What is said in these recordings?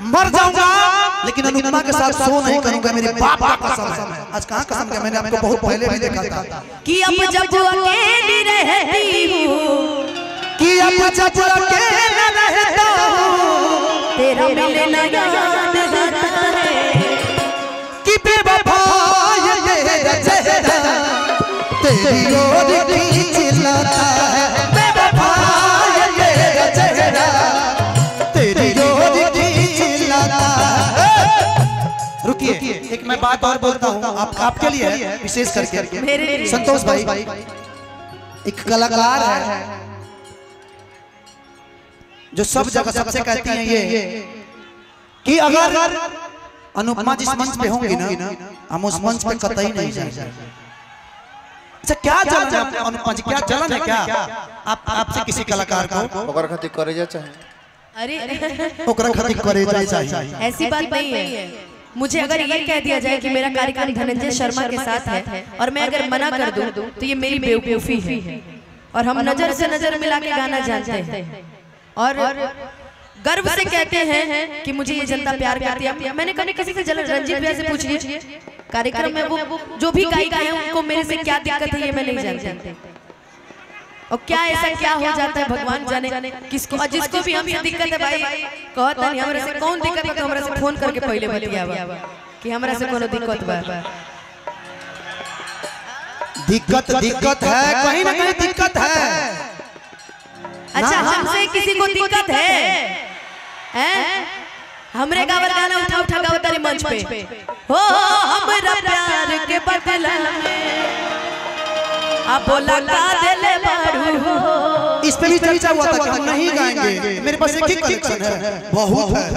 मर जाऊँगा लेकिन अनुपमा के साथ सो नहीं करूँगा मेरे बाप का कसम है। आज कहाँ कसम क्या मैंने आपको बहुत पहले भी देखा था। कि अब जब अकेली रहती हूँ कि अब जब अकेला रहता हूँ तेरा मिलना याद आता है। कि बेवफा ये तेरा चेहरा तेरी ओर मैं बात और बोलता हूँ आपके लिए विशेष करके। मेरे संतोष भाई एक कलाकार है जो सब जगह सबसे कहती हैं ये कि अगर अनुपमा जिस मंच पे होंगी ना हम उस मंच पे कतई नहीं जाएँगे। अच्छा क्या जलन है अनुपमा जी? क्या जलन है क्या? आप आपसे किसी कलाकार को ओकर खातिर करे जा चाहे। अरे। ओकरा खातिर करे जाए चाहिए ऐसी बात नहीं है। मुझे अगर ये कह दिया जाए कि मेरा कार्यक्रम धनंजय शर्मा के साथ है और मैं अगर मना कर दूँ तो ये मेरी बेवकूफ़ी है। और हम नज़र से नज़र मिला के गाना जानते हैं। और गर्व से कहते हैं कि मुझे ये जनता प्यार करती है। मैंने कभी किसी से जलन रंजीत भैया से पूछिए कार्यक्रम में वो जो भी गायिका है उनको मेरे से क्या दिक्कत है ये मैं नहीं जानती। और क्या ऐसा क्या हो जाता है भगवान जाने किसको और जिसको भी हमसे दिक्कत है भाई कहता नहीं हमरा से कौन दिक्कत है तो हमरा से फ़ोन करके पहले बतियावा कि हमरा से कोनो दिक्कत बा दिक्कत दिक्कत है कहीं ना कहीं दिक्कत है। अच्छा हमसे किसी को दिक्कत है? हैं? हमरे गावल गाना उठा उठा गावत तारे मंच पे। हो हमरा प्यार के बदला में। अब बोला दिले बारू इस पे भी चर्चा हुआ था हम नहीं गाएँगे। मेरे पास एक ही कलेक्शन है। बहुत है।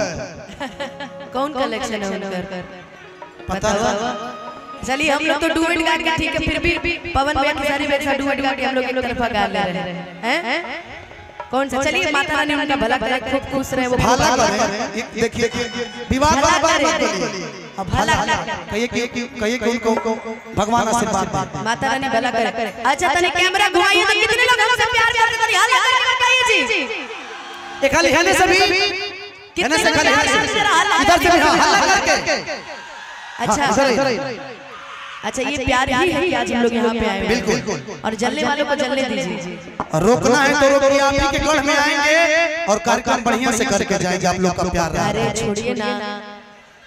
कौन कलेक्शन है उनका? पता है चलिए हम लोग तो डुएट गा के ठीक है फिर भी पवन भैया की सारी वैसा डुएट गा के हम लोग एक तरफा गा ले रहे। हैं? हैं कौन सा? चलिए माता रानी उनका भला करे खूब खुश रहे वो। भाला करें। देखिए विवाह बार मत बोलिए। भला कहिए कि कहिए कि उनको भगवान आशीर्वाद माता रानी भला करे अच्छा तने कैमरा घुमाइए तो कितने लोग हमसे प्यार करते हैं हाल हाल बताइए जी एक हाल कहने से भी से खाली इधर से भी हाँ हल्ला करके अच्छा हाँ, ही। अच्छा ये प्यार ही है आज हम लोग यहाँ पे आए हैं। बिल्कुल। और जलने वालों को जलने दीजिए और रोकना है तो रोकिए आप ही के गढ़ में आएँगे और कार्यक्रम बढ़िया से करके जाएँगे आप लोग का प्यार अरे छोड़िए ना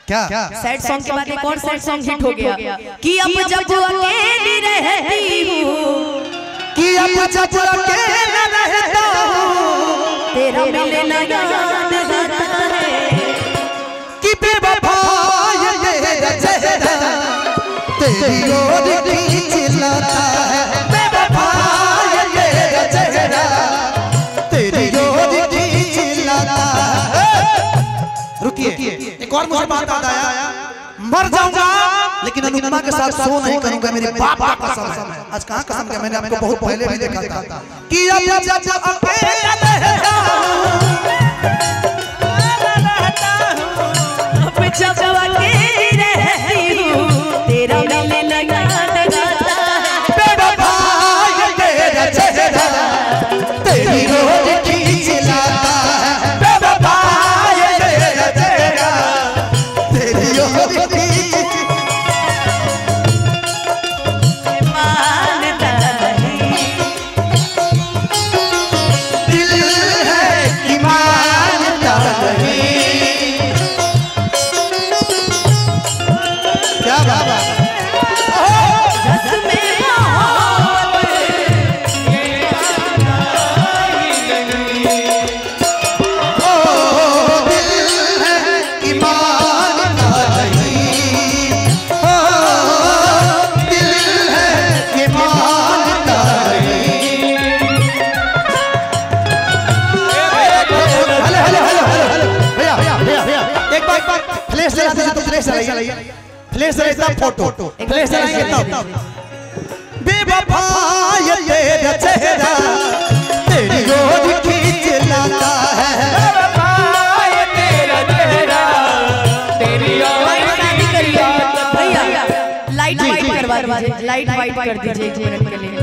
क्या? सैड सॉन्ग के बाद एक और सैड सॉन्ग हिट हो गया। कि अब जब अकेली रहती हूँ। कि अब जब अकेला रहता हूँ। तेरा मिलना याद आता है। कि बेवफा ये तेरा चेहरा तेरी ओर एक और मुझे बात याद आया। मर जाऊँगा लेकिन अनुपमा के साथ सो नहीं करूँगा मेरे बाप का कसम है। आज कहाँ कसम क्या मैंने आपको बहुत पहले भी देखा था। कि अब जब अकेला रहता हूँ। अब जब अकेली फ्लैश जलाइए फ्लैश जलाइए तब फ़ोटो। फ्लैश जलाएँगे तब बेवफा ये तेरा चेहरा। तेरी ओर खींच लाता है। लाइट वाइट कर दीजिए एक मिनट के लिए।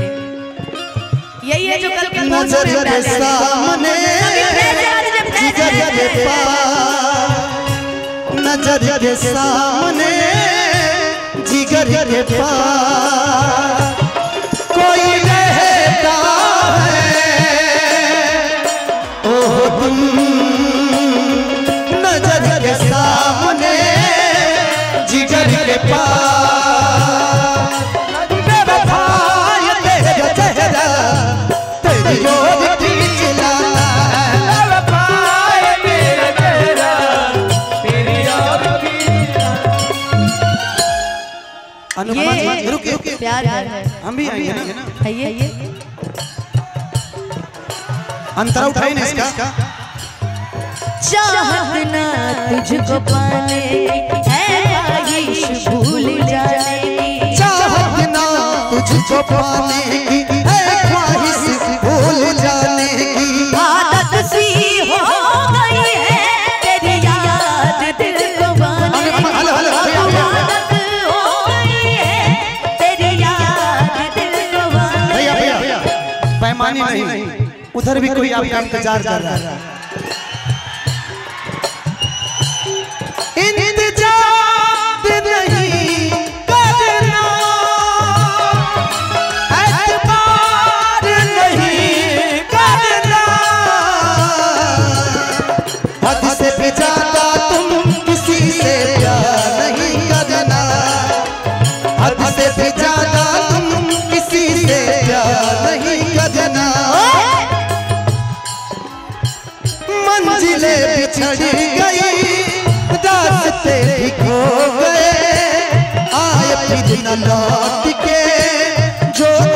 यही है जो कल के नज़र सामने। के पास। नज़र के सामने जिगर के पास कोई रहता है। ओह तुम नज़र के सामने जिगर के पास अनुपमा रुके प्यार है। हम भी आएँगे ना। है ये अंतरा उठाए ना इसका। चाहत ना तुझको पाने की है ख्वाहिश भूल जाने की। चाहत ना तुझको पाने की। उधर भी कोई आपका इंतज़ार कर रहा है। बिछड़ गई। रास्ते खो गए। आए फिर न लौट के जो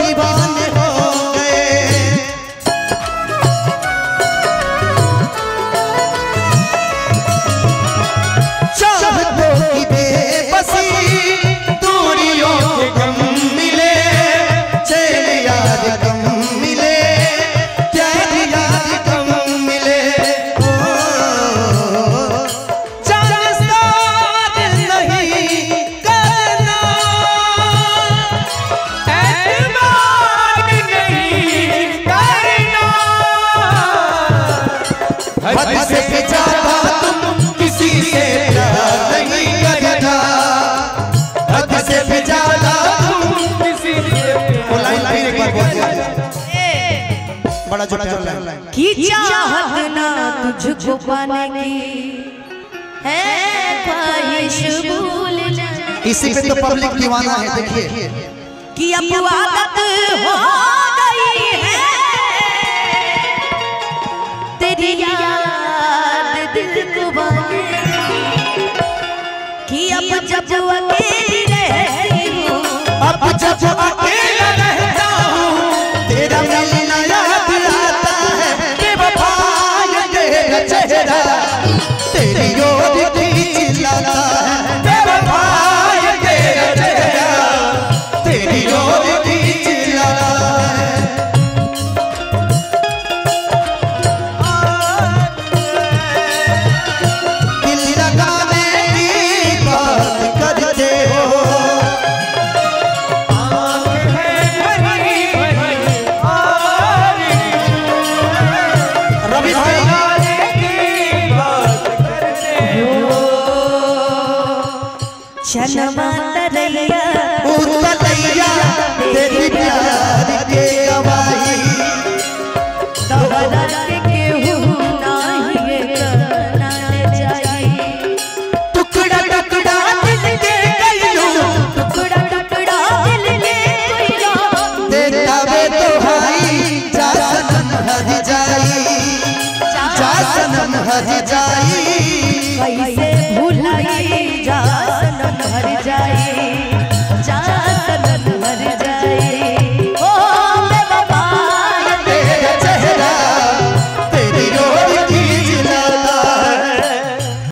बड़ा जो प्यार लाइन। की चाहत ना तुझको पाने की है ख्वाहिश भूल जाने इसी पे तो पब्लिक दीवाना है देखिए। की अब आदत हो गई है। तेरी याद दिल की कि। अब जब अकेली रहती हूँ अब जब अकेला रहता हज जाई।